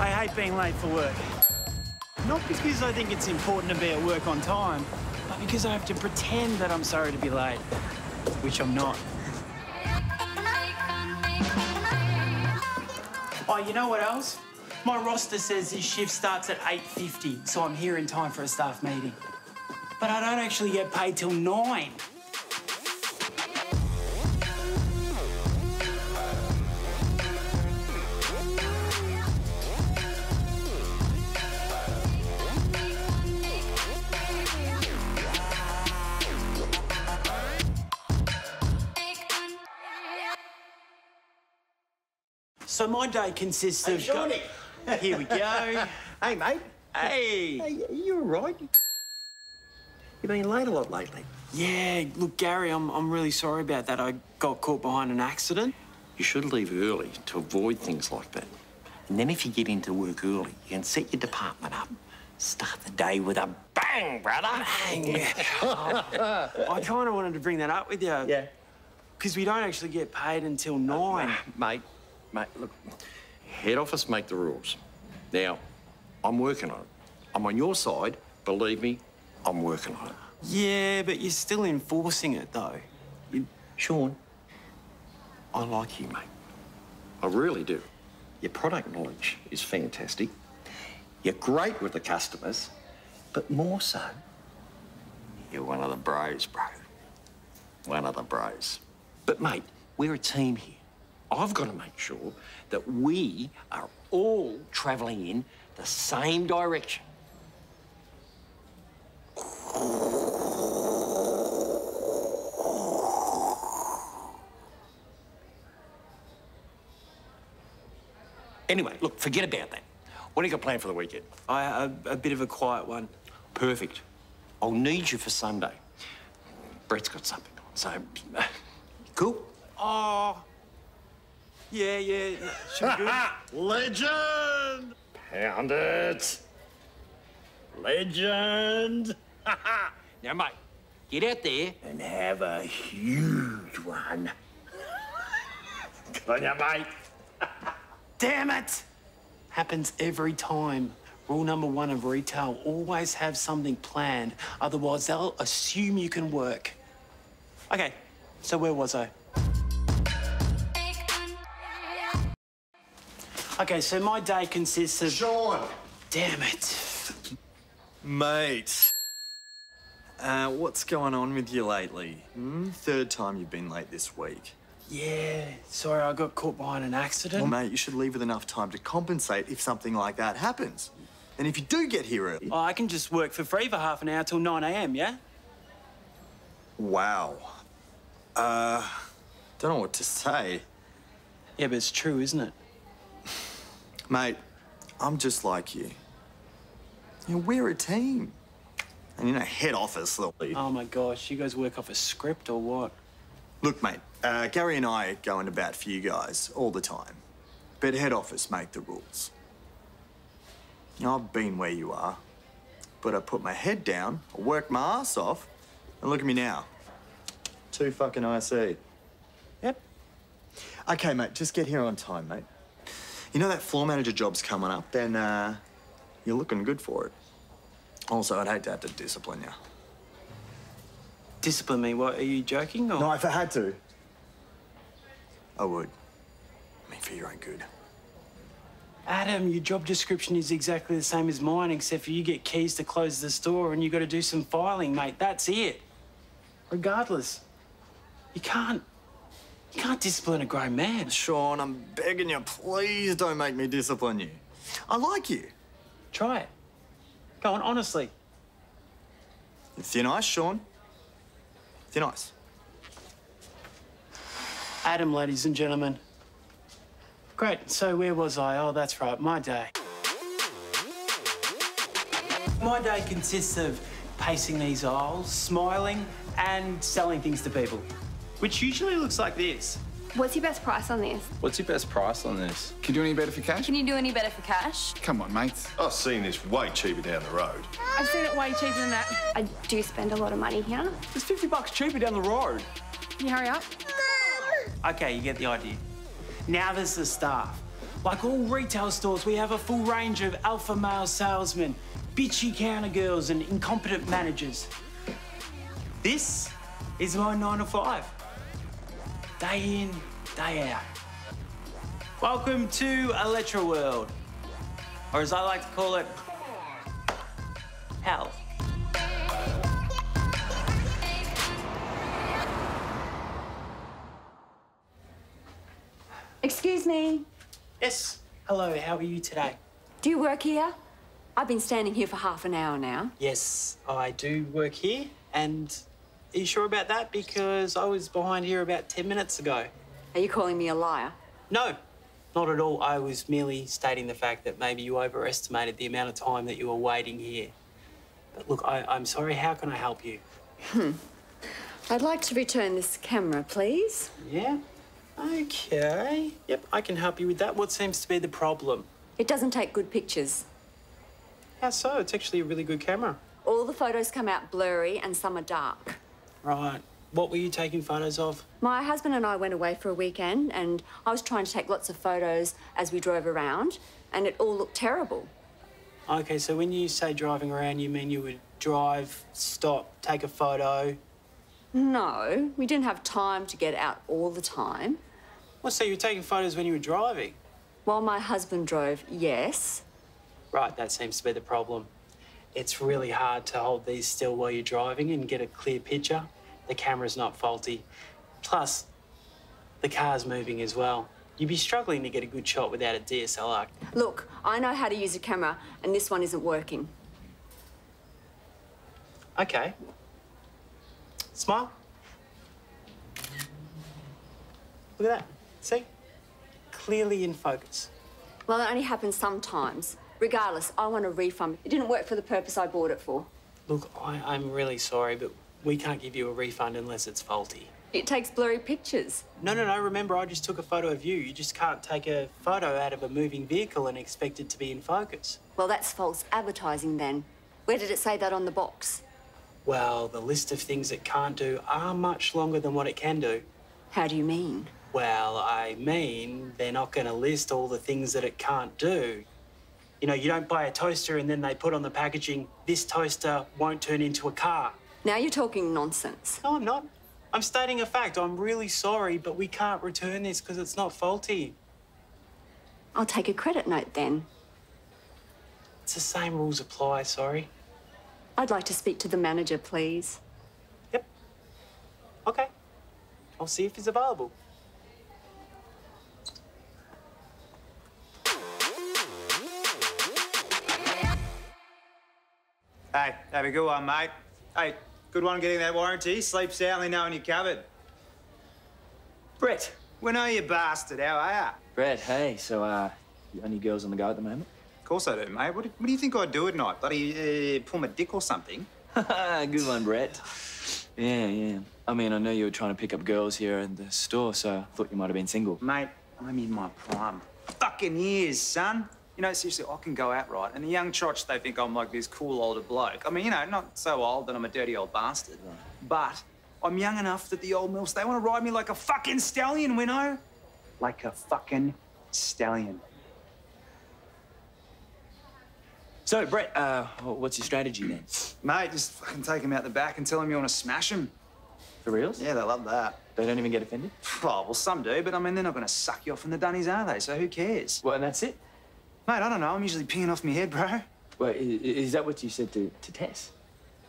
I hate being late for work. Not because I think it's important to be at work on time, but because I have to pretend that I'm sorry to be late, which I'm not. Oh, you know what else? My roster says this shift starts at 8.50, so I'm here in time for a staff meeting. But I don't actually get paid till 9. So my day consists of... Shawnee. Here we go. Hey, mate. hey! Hey, you all right? You've been late a lot lately. Yeah, look, Gary, I'm, I'm really sorry about that. I got caught behind an accident. You should leave early to avoid things like that. And then if you get into work early, you can set your department up. Start the day with a bang, brother. Bang. I kind of wanted to bring that up with you. Yeah. Because we don't actually get paid until nine. Mate, mate, look, head office make the rules. Now, I'm working on it. I'm on your side. Believe me, I'm working on it. Yeah, but you're still enforcing it, though. You... Sean, I like you, mate. I really do. Your product knowledge is fantastic. You're great with the customers, but more so, you're one of the bros, bro. One of the bros. But, mate, we're a team here. I've got to make sure that we are all travelling in the same direction. Anyway, look, forget about that. What do you got planned for the weekend? I, a, a bit of a quiet one. Perfect. I'll need you for Sunday. Brett's got something on, so cool. Oh. Yeah, yeah. no, Should good. Legend! Pound it. Legend. now, mate, get out there and have a huge one. Good on you, mate. Damn it! Happens every time. Rule number one of retail always have something planned, otherwise, they'll assume you can work. Okay, so where was I? Okay, so my day consists of. Sean! Damn it. Mate. Uh, what's going on with you lately? Hmm? Third time you've been late this week. Yeah, sorry, I got caught behind an accident. Well, mate, you should leave with enough time to compensate if something like that happens. And if you do get here early... Oh, I can just work for free for half an hour till 9 a.m., yeah? Wow. Uh, don't know what to say. Yeah, but it's true, isn't it? Mate, I'm just like you. You know, we're a team. And you know, head office, they'll be. Oh my gosh, you guys work off a script or what? Look, mate, uh, Gary and I go in about for you guys all the time. But head office make the rules. You know, I've been where you are. But I put my head down, I worked my ass off, and look at me now. Two fucking IC. Yep. Okay, mate, just get here on time, mate. You know that floor manager job's coming up, then uh, you're looking good for it. Also, I'd hate to have to discipline you. Discipline me, what? Are you joking? Or... No, if I had to, I would. I mean, for your own good. Adam, your job description is exactly the same as mine, except for you get keys to close the store and you got to do some filing, mate. That's it. Regardless, you can't. You can't discipline a grown man. Sean, I'm begging you, please don't make me discipline you. I like you. Try it. Go on, honestly. You're thin ice, Sean. Thin ice. Adam, ladies and gentlemen. Great. So where was I? Oh, that's right. My day. My day consists of pacing these aisles, smiling, and selling things to people, which usually looks like this. What's your best price on this? What's your best price on this? Can you do any better for cash? Can you do any better for cash? Come on, mate. I've seen this way cheaper down the road. I've seen it way cheaper than that. I do spend a lot of money here. It's 50 bucks cheaper down the road. Can you hurry up? Okay, you get the idea. Now there's the staff. Like all retail stores, we have a full range of alpha male salesmen, bitchy counter girls, and incompetent managers. This is my nine to five. Day in, day out. Welcome to Electroworld, or as I like to call it, hell. Excuse me, Yes. Hello, how are you today? do you work here? I've been standing here for half an hour now. Yes, I do work here, and are you sure about that? Because I was behind here about 10 minutes ago. Are you calling me a liar? No, not at all. I was merely stating the fact that maybe you overestimated the amount of time that you were waiting here. But look, I, I'm sorry, how can I help you? Hmm. I'd like to return this camera, please. Yeah? Okay. Yep, I can help you with that. What seems to be the problem? It doesn't take good pictures. How so? It's actually a really good camera. All the photos come out blurry and some are dark. Right. What were you taking photos of? My husband and I went away for a weekend and I was trying to take lots of photos as we drove around and it all looked terrible. Okay, so when you say driving around, you mean you would drive, stop, take a photo. No, we didn't have time to get out all the time. Well, so you were taking photos when you were driving? While my husband drove, yes. Right, that seems to be the problem. It's really hard to hold these still while you're driving and get a clear picture. The camera's not faulty. Plus, the car's moving as well. You'd be struggling to get a good shot without a DSLR. Look, I know how to use a camera and this one isn't working. Okay. Smile. Look at that. See? Clearly in focus. Well, it only happens sometimes. Regardless, I want a refund. It didn't work for the purpose I bought it for. Look, I, I'm really sorry, but we can't give you a refund unless it's faulty. It takes blurry pictures. No, no, no. Remember, I just took a photo of you. You just can't take a photo out of a moving vehicle and expect it to be in focus. Well, that's false advertising then. Where did it say that on the box? Well, the list of things it can't do are much longer than what it can do. How do you mean? Well, I mean, they're not going to list all the things that it can't do. You know, you don't buy a toaster and then they put on the packaging, this toaster won't turn into a car. Now you're talking nonsense. No, I'm not. I'm stating a fact. I'm really sorry, but we can't return this because it's not faulty. I'll take a credit note then. It's the same rules apply, sorry. I'd like to speak to the manager, please. Yep. Okay. I'll see if he's available. Hey, have a good one, mate. Hey, good one getting that warranty. Sleep soundly knowing you're covered. Brett. When are you, bastard? How are ya? Brett, hey, so, uh, you any girls on the go at the moment? Of course I do, mate. What do, what do you think I'd do at night? Bloody uh, pull my dick or something? Good one, Brett. Yeah, yeah. I mean, I know you were trying to pick up girls here in the store, so I thought you might have been single. Mate, I'm in my prime. Fucking years, son. You know, seriously, I can go out right, and the young trots, they think I'm like this cool older bloke. I mean, you know, not so old that I'm a dirty old bastard. But I'm young enough that the old mills, they want to ride me like a fucking stallion, Winnow. Like a fucking stallion. So, Brett, uh, what's your strategy then? Mate, just fucking take him out the back and tell him you want to smash him. For reals? Yeah, they love that. They don't even get offended? Oh, well, some do, but I mean, they're not going to suck you off in the dunnies, are they? So who cares? Well, and that's it? Mate, I don't know. I'm usually peeing off my head, bro. Wait, is, is that what you said to, to Tess?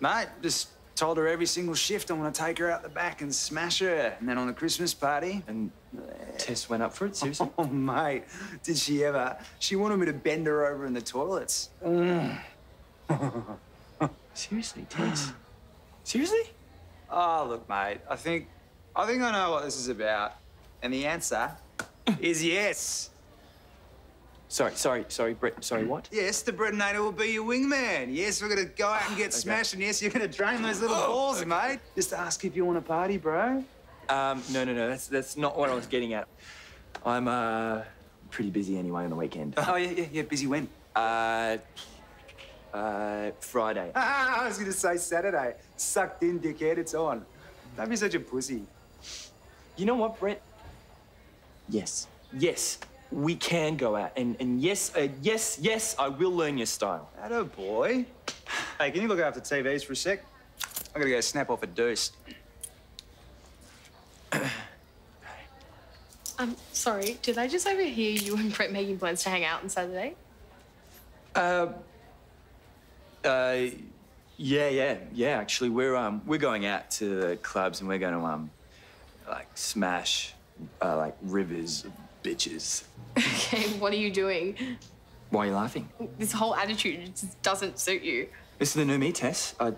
Mate, just told her every single shift I want to take her out the back and smash her. And then on the Christmas party. And Tess went up for it, seriously? Oh, mate, did she ever? She wanted me to bend her over in the toilets. seriously, Tess? seriously? Oh, look, mate, I think, I think I know what this is about. And the answer is yes. Sorry, sorry, sorry, Brett. Sorry, what? Yes, the Brettonator will be your wingman. Yes, we're gonna go out and get smashed, and yes, you're gonna drain those little balls, mate. Just ask if you want a party, bro. Um, no, no, no. That's that's not what I was getting at. I'm uh pretty busy anyway on the weekend. Oh yeah, yeah, yeah. Busy when? Uh, uh, Friday. Ah, I was gonna say Saturday. Sucked in, dickhead. It's on. Don't be such a pussy. You know what, Brett? Yes, yes. We can go out. And, and yes, uh, yes, yes, I will learn your style. Atta boy. Hey, can you look after TVs for a sec? I'm gonna go snap off a deuce. I'm sorry, did I just overhear you and Brett making plans to hang out on Saturday? Uh, uh, yeah, yeah, yeah. Actually, we're um we're going out to the clubs and we're going to um like smash uh, like rivers of bitches. Okay, what are you doing? Why are you laughing? This whole attitude just doesn't suit you. This is the new me, Tess. I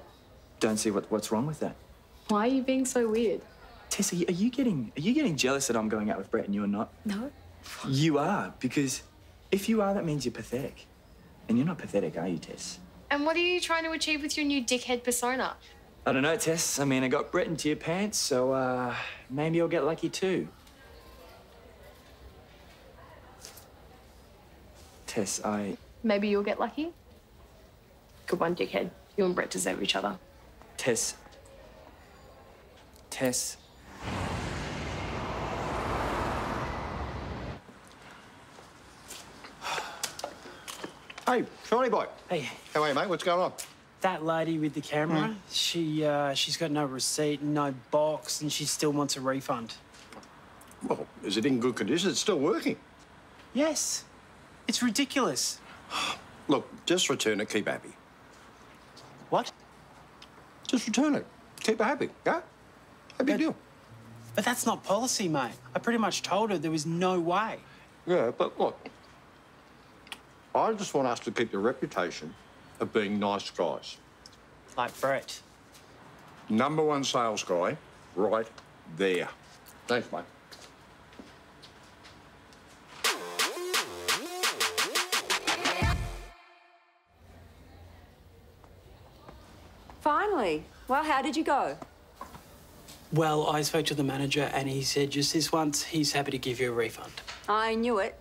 don't see what, what's wrong with that. Why are you being so weird? Tess, are you, are you getting are you getting jealous that I'm going out with Brett and you're not? No. You are because if you are, that means you're pathetic, and you're not pathetic, are you, Tess? And what are you trying to achieve with your new dickhead persona? I don't know, Tess. I mean, I got Brett into your pants, so uh, maybe I'll get lucky too. Tess, I. Maybe you'll get lucky? Good one, dickhead. You and Brett deserve each other. Tess. Tess. Hey, shiny boy. Hey, How are you, mate? What's going on? that lady with the camera, she uh, she's got no receipt, no box, and she still wants a refund. Well, is it in good condition? It's still working. Yes, it's ridiculous. Look, just return it, keep happy. What? Just return it. Keep her happy, yeah? No big But- deal. But that's not policy, mate. I pretty much told her there was no way. Yeah, but look, I just want us to keep the reputation of being nice guys. Like Brett. Number one sales guy, right there. Thanks, mate. Finally. Well, how did you go? Well, I spoke to the manager and he said just this once, he's happy to give you a refund. I knew it.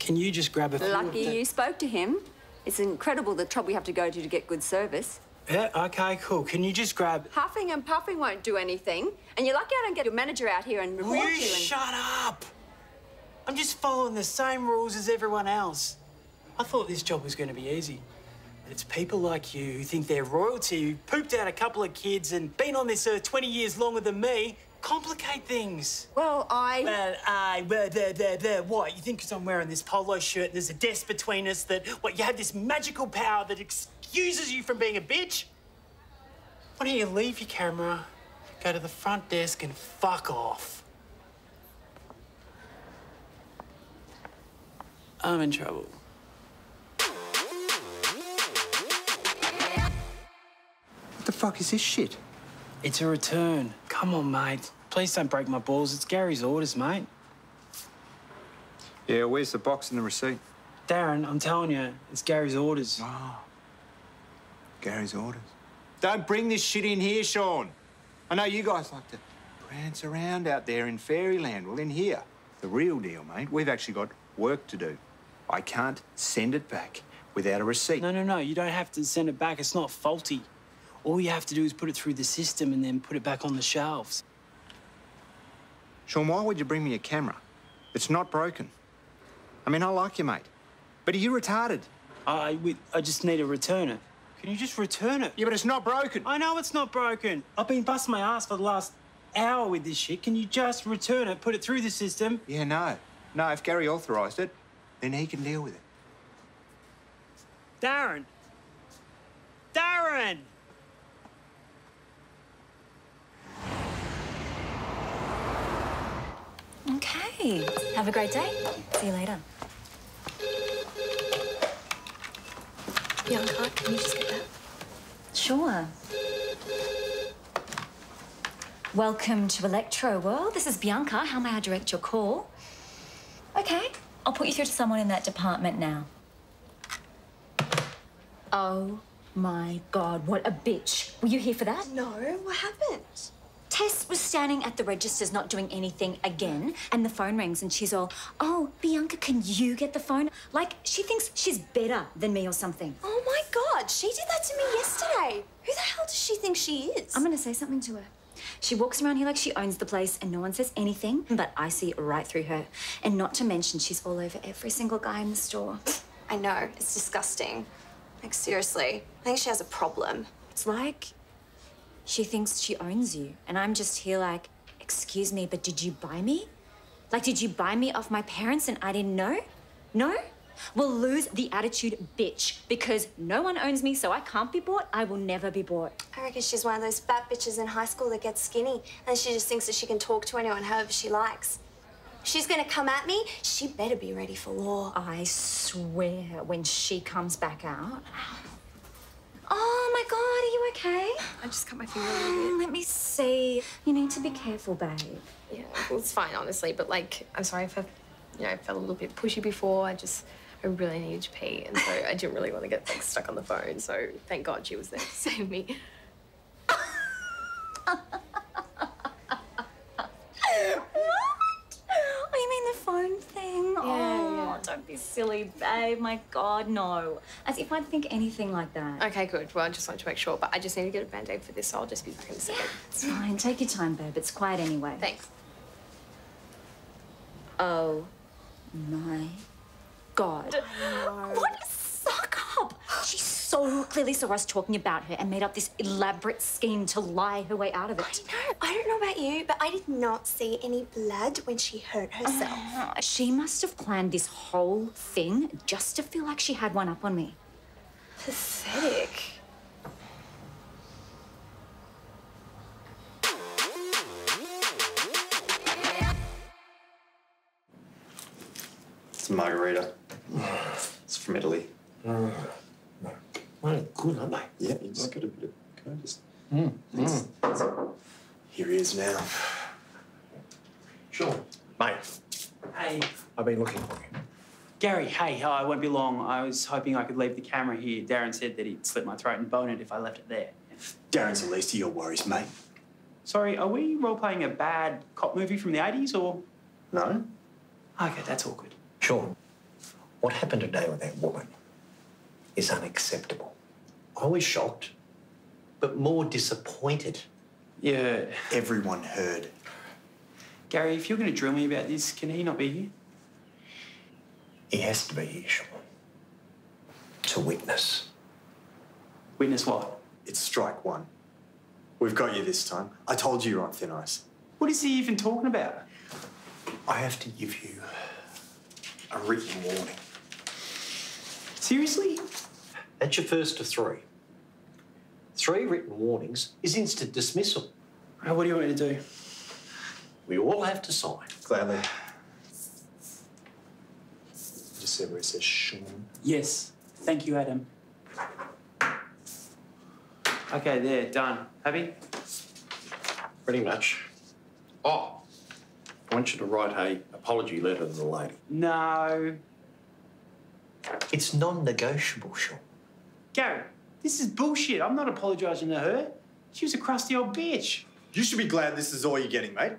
Can you just grab a Lucky you spoke to him. It's incredible the trouble you have to go to to get good service. Yeah, okay, cool. Can you just grab. Huffing and puffing won't do anything. And you're lucky I don't get your manager out here and report You you. And... shut up! I'm just following the same rules as everyone else. I thought this job was going to be easy. But it's people like you who think they're royalty, who pooped out a couple of kids and been on this earth 20 years longer than me, complicate things. Well, I. Well, I, well, there, there, there. What? You think because I'm wearing this polo shirt, and there's a desk between us that, what, you have this magical power that excuses you from being a bitch? Why don't you leave your camera, go to the front desk and fuck off? I'm in trouble. Fuck is this shit? It's a return. Come on, mate. Please don't break my balls. It's Gary's orders, mate. Yeah, where's the box and the receipt? Darren, I'm telling you, it's Gary's orders. Oh. Gary's orders. Don't bring this shit in here, Sean. I know you guys like to prance around out there in fairyland. Well, in here, the real deal, mate. We've actually got work to do. I can't send it back without a receipt. No, no, no. You don't have to send it back. It's not faulty. All you have to do is put it through the system and then put it back on the shelves. Sean, why would you bring me a camera? It's not broken. I mean, I like you, mate. But are you retarded? I, I just need to return it. Can you just return it? Yeah, but it's not broken. I know it's not broken. I've been busting my ass for the last hour with this shit. Can you just return it, put it through the system? Yeah, no. No, if Gary authorised it, then he can deal with it. Darren! Darren! Okay. Have a great day. See you later. Bianca, can you just get that? Sure. Welcome to Electro World. This is Bianca. How may I direct your call? Okay. I'll put you through to someone in that department now. Oh my god, what a bitch. Were you here for that? No, what happened? Tess was standing at the registers not doing anything again, and the phone rings and she's all, Oh, Bianca, can you get the phone? Like, she thinks she's better than me or something. Oh my god, she did that to me yesterday. Who the hell does she think she is? I'm gonna say something to her. She walks around here like she owns the place and no one says anything, but I see right through her. And not to mention, she's all over every single guy in the store. I know, it's disgusting. Like, seriously, I think she has a problem. It's like she thinks she owns you, and I'm just here like, excuse me, but did you buy me? Like, did you buy me off my parents and I didn't know? No? Well, lose the attitude, bitch, because no one owns me, so I can't be bought. I will never be bought. I reckon she's one of those fat bitches in high school that gets skinny and she just thinks that she can talk to anyone however she likes. She's gonna come at me, she better be ready for war. I swear, when she comes back out. Oh my god, are you okay? I just cut my finger a little um, bit. Let me see. You need to be careful, babe. Yeah, it's fine, honestly. But like, I'm sorry if I, you know, felt a little bit pushy before. I just, I really needed to pee, and so I didn't really want to get like stuck on the phone. So thank God she was there to save me. Oh, you mean the phone thing? oh, yeah. don't be silly, babe. My God, no. As if I'd think anything like that. Okay, good. Well, I just wanted to make sure, but I just need to get a band-aid for this, so I'll just be back in a second. It's fine. Take your time, babe. It's quiet anyway. Thanks. Oh my God. What a suck up! She so clearly saw us talking about her and made up this elaborate scheme to lie her way out of it. I know. I don't know about you, but I did not see any blood when she hurt herself. Uh, she must have planned this whole thing just to feel like she had one up on me. Pathetic. It's a margarita. It's from Italy. Well, good, aren't they? Yeah, you just got a bit of. Can I just. Mm. Thanks. Here he is now. Sure. Mate, Hey, I've been looking for you. Gary, hey, oh, I won't be long. I was hoping I could leave the camera here. Darren said that he'd slit my throat and bone it if I left it there. Darren's the least of your worries, mate. Sorry, are we role playing a bad cop movie from the 80s or? No? Okay, that's all good. Sean, what happened today with that woman is unacceptable. I was shocked, but more disappointed. Yeah. Everyone heard. Gary, if you're going to drill me about this, can he not be here? He has to be here, Sean. To witness. Witness what? It's strike one. We've got you this time. I told you you're on thin ice. What is he even talking about? I have to give you a written warning. Seriously? That's your first of three. Three written warnings is instant dismissal. Uh, what do you want me to do? We all have to sign. Gladly. Just say where it says Sean. Yes. Thank you, Adam. Okay, there, done. Happy? Pretty much. Oh, I want you to write a apology letter to the lady. No. It's non-negotiable, Sean. Gary, this is bullshit. I'm not apologising to her. She was a crusty old bitch. You should be glad this is all you're getting, mate.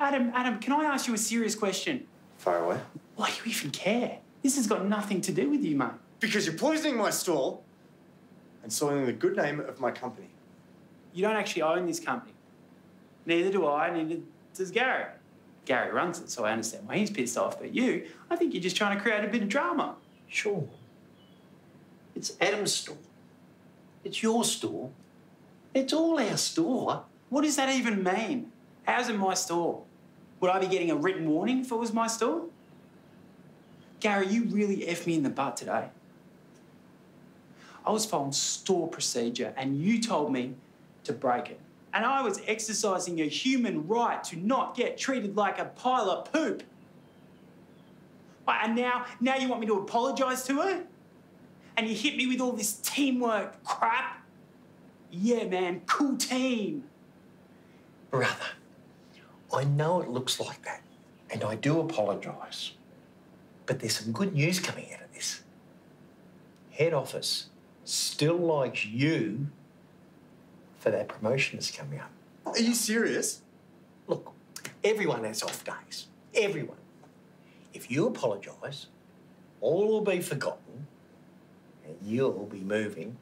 Adam, Adam, can I ask you a serious question? Far away. Why do you even care? This has got nothing to do with you, mate. Because you're poisoning my store and soiling the good name of my company. You don't actually own this company. Neither do I, neither does Gary. Gary runs it, so I understand why he's pissed off. But you, I think you're just trying to create a bit of drama. Sure. It's Adam's store. It's your store. It's all our store. What does that even mean? How's it my store? Would I be getting a written warning if it was my store? Gary, you really effed me in the butt today. I was following store procedure and you told me to break it. And I was exercising a human right to not get treated like a pile of poop. Right, And now, now you want me to apologise to her? And you hit me with all this teamwork crap? Yeah, man, cool team. Brother, I know it looks like that, and I do apologise. But there's some good news coming out of this. Head office still likes you for that promotion that's coming up. Are you serious? Look, everyone has off days. Everyone. If you apologise, all will be forgotten, and you'll be moving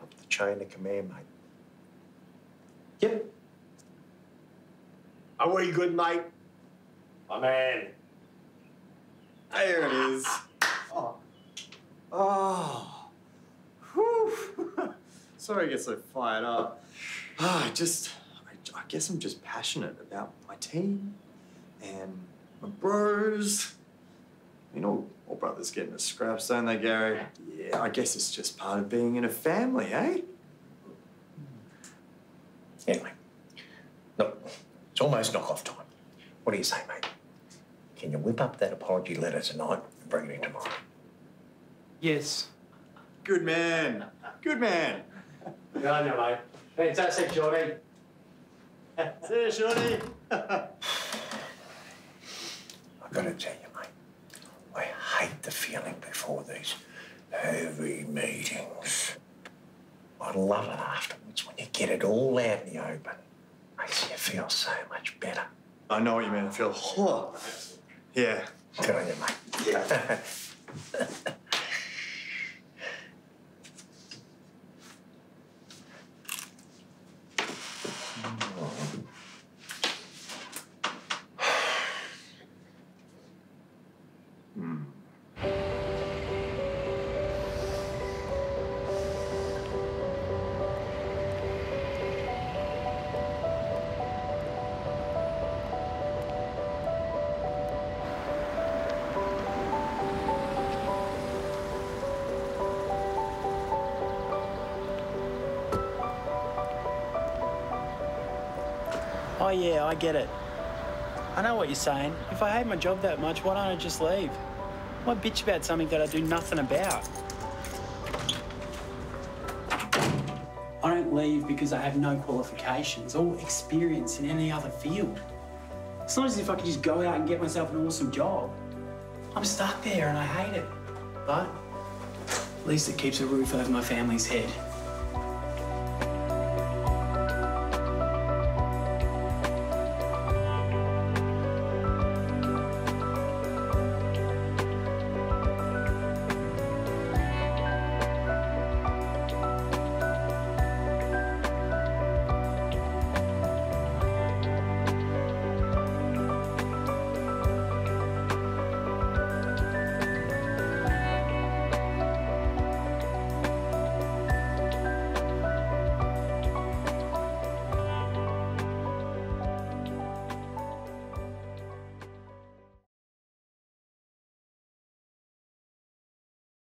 up the chain of command, mate. Yep. Are we good, mate? My man. There it is. Oh. Oh. Whew. Sorry I get so fired up. Ah, I just, I, I guess I'm just passionate about my team and my bros. You know, all brothers get into scraps, don't they, Gary? Yeah, I guess it's just part of being in a family, eh? Anyway, look, it's almost knock-off time. What do you say, mate? Can you whip up that apology letter tonight and bring it in tomorrow? Yes. Good man. Good man. Good on you, mate. Fantastic, Johnny. See you, Shorty. I've got to tell you, mate, I hate the feeling before these heavy meetings. I love it afterwards when you get it all out in the open. Makes you feel so much better. I know what you mean, Phil. Oh. Yeah. Good on you, mate. Yeah. Oh, yeah, I get it. I know what you're saying. If I hate my job that much, why don't I just leave? Why bitch about something that I do nothing about? I don't leave because I have no qualifications or experience in any other field. It's not as if I could just go out and get myself an awesome job. I'm stuck there and I hate it. But at least it keeps a roof over my family's head.